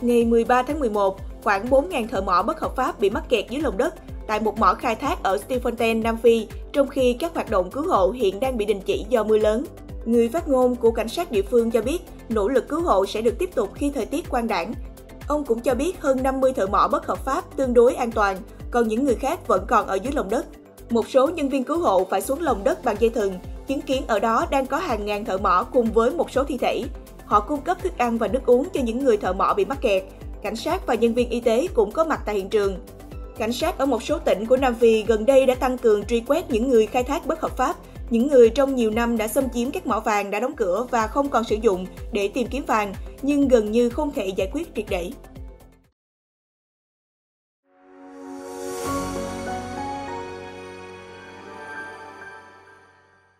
Ngày 13 tháng 11, khoảng 4.000 thợ mỏ bất hợp pháp bị mắc kẹt dưới lòng đất tại một mỏ khai thác ở Stilfontein, Nam Phi, trong khi các hoạt động cứu hộ hiện đang bị đình chỉ do mưa lớn. Người phát ngôn của cảnh sát địa phương cho biết nỗ lực cứu hộ sẽ được tiếp tục khi thời tiết quang đảng. Ông cũng cho biết hơn 50 thợ mỏ bất hợp pháp tương đối an toàn, còn những người khác vẫn còn ở dưới lòng đất. Một số nhân viên cứu hộ phải xuống lòng đất bằng dây thừng, chứng kiến ở đó đang có hàng ngàn thợ mỏ cùng với một số thi thể. Họ cung cấp thức ăn và nước uống cho những người thợ mỏ bị mắc kẹt. Cảnh sát và nhân viên y tế cũng có mặt tại hiện trường. Cảnh sát ở một số tỉnh của Nam Phi gần đây đã tăng cường truy quét những người khai thác bất hợp pháp, những người trong nhiều năm đã xâm chiếm các mỏ vàng đã đóng cửa và không còn sử dụng để tìm kiếm vàng, nhưng gần như không thể giải quyết triệt để.